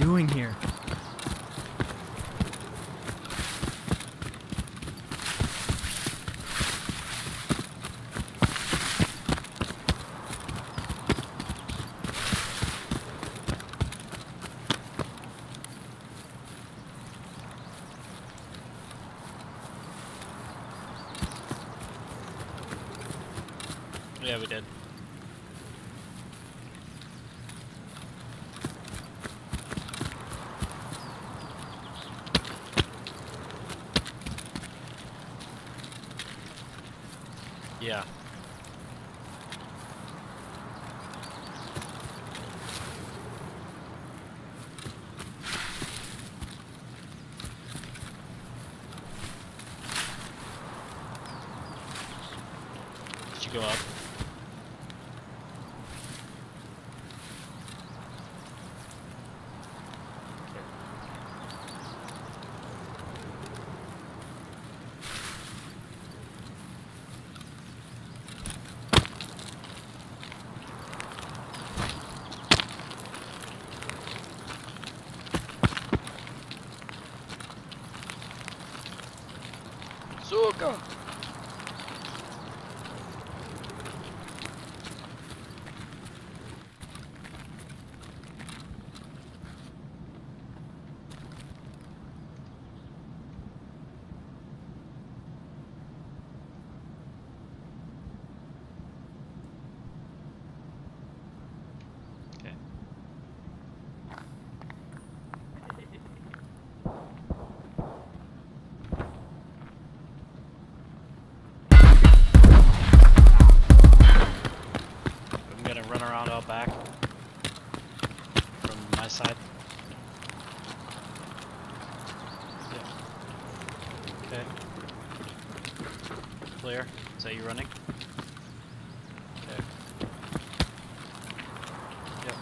doing here? Yeah, we did. Yeah. Did you go up? Run around out back from my side. Okay. Clear. Is that you running? Okay. Yep.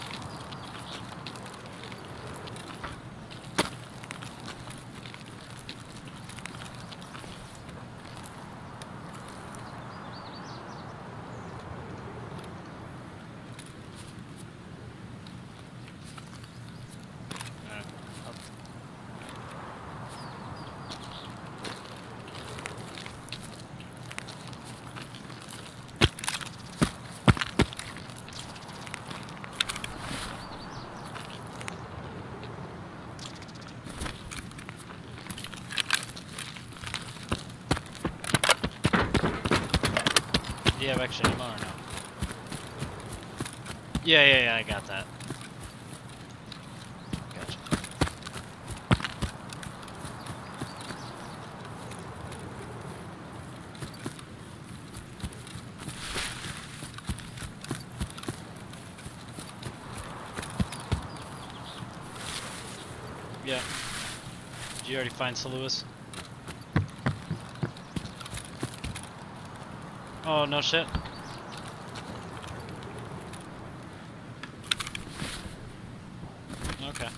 Alright. Up. Do you have extra ammo or no? Yeah, yeah, yeah, I got that. Gotcha. Yeah. Did you already find Sir Oh, no shit. Okay.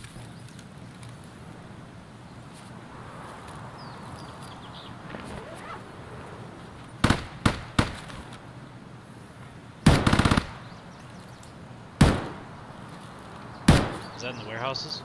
Is that in the warehouses?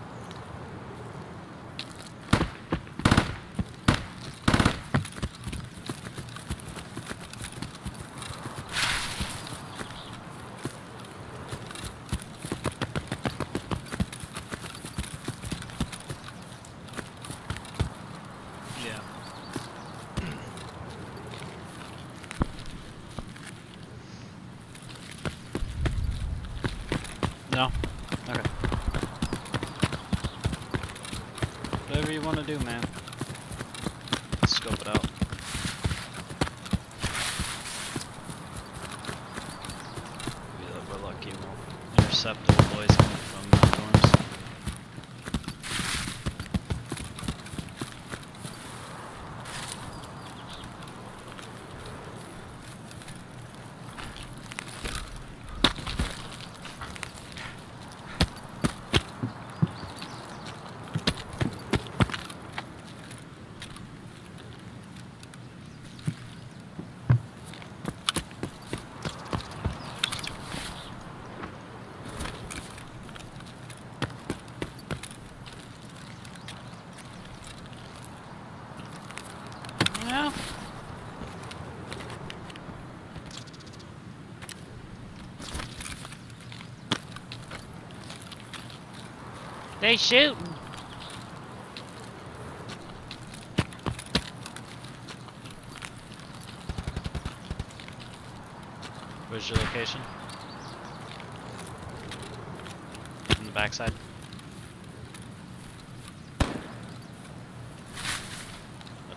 Yeah. No? Okay. Whatever you want to do, man. Scope it out. They shooting. Where's your location? On the backside.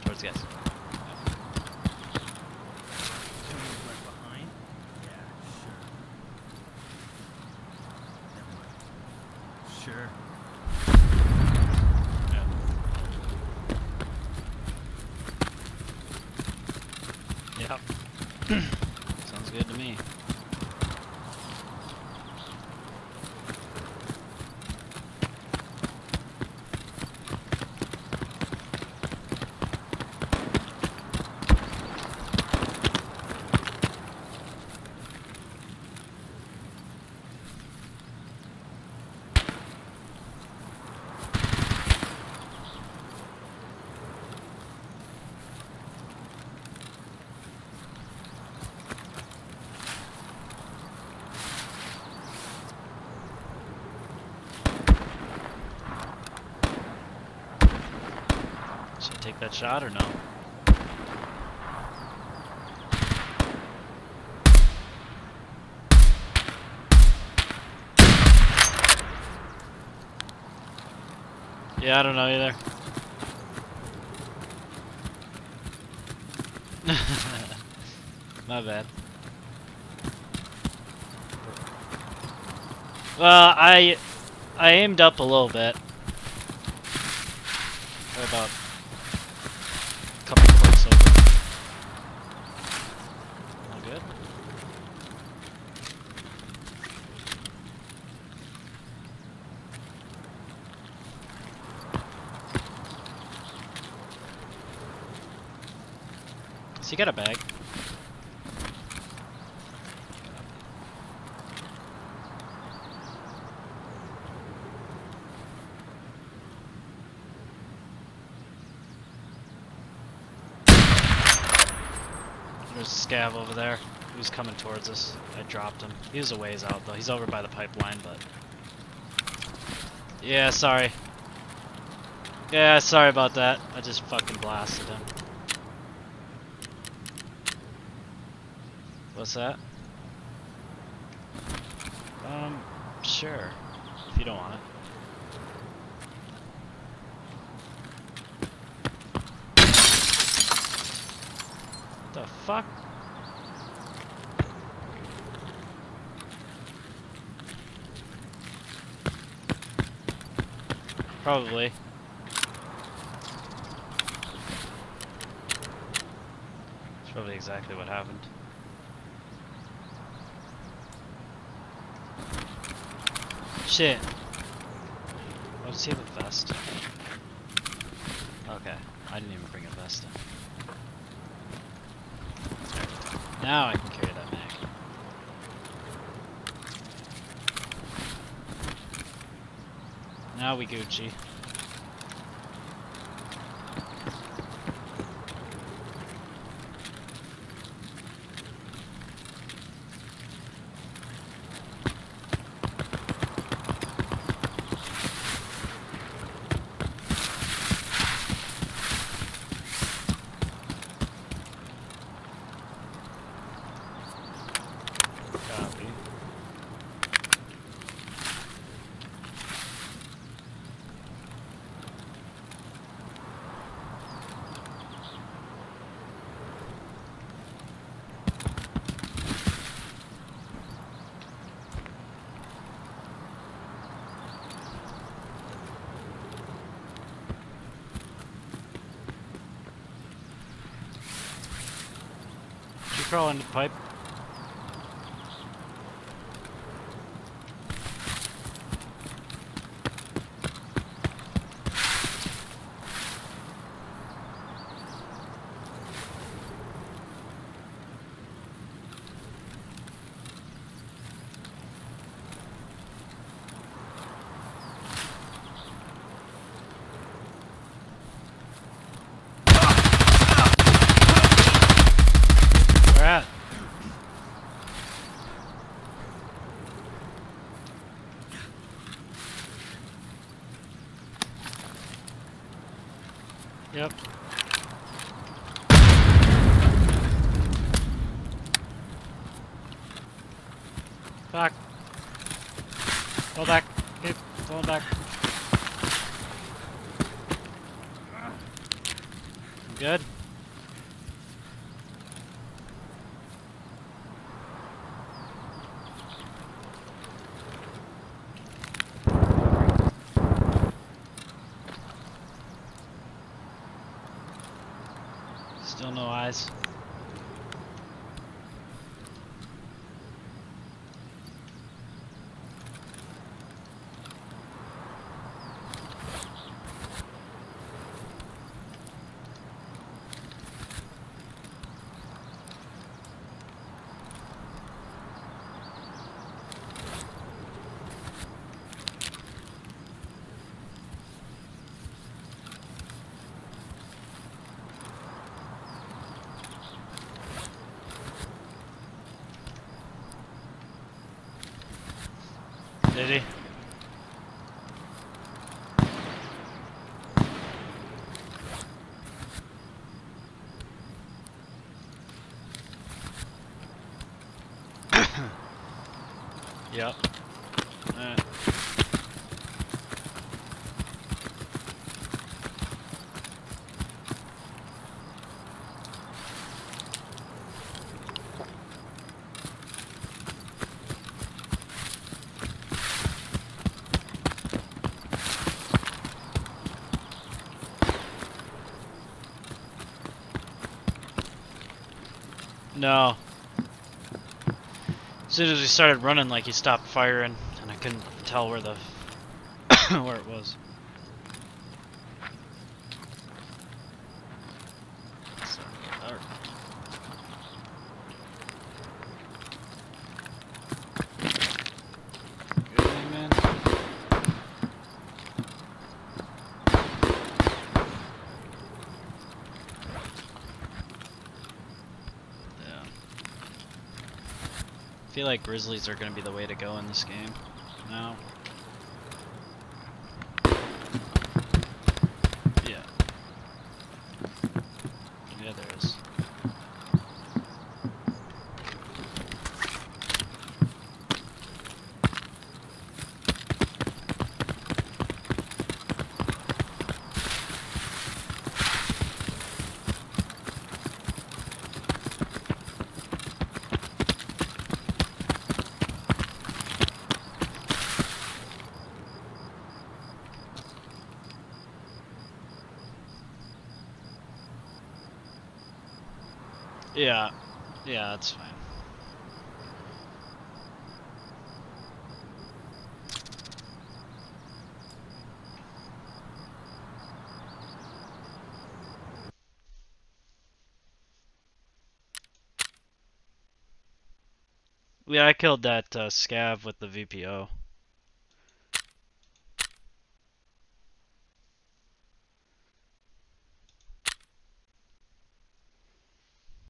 Towards the guys. Right behind? Yeah, sure. Never mind. Sure. Yep. Sounds good to me. Should I take that shot or no? Yeah, I don't know either. My bad. Well, I I aimed up a little bit. About a couple clicks over. All good. So you got a bag? There's a scav over there. He was coming towards us. I dropped him. He was a ways out though. He's over by the pipeline, but. Yeah, sorry. Yeah, sorry about that. I just fucking blasted him. What's that? Um, sure. If you don't want it. The fuck? Probably. It's probably exactly what happened. Shit. Oh, does he have a vest? Okay. I didn't even bring a vest in. Now I can carry that mag. Now we Gucci. Copy. Did you crawl into the pipe? Where at? Yep. Back. Pull back. Keep pulling back. Good. Still no eyes. Did he? yep. Alright. No. Soon as we started running, like he stopped firing, and I couldn't tell where the where it was. So, dark. Good man. Yeah. I feel like Grizzlies are going to be the way to go in this game. No. Yeah. Yeah, there is. Yeah. Yeah, that's fine. Yeah, I killed that uh, scav with the VPO.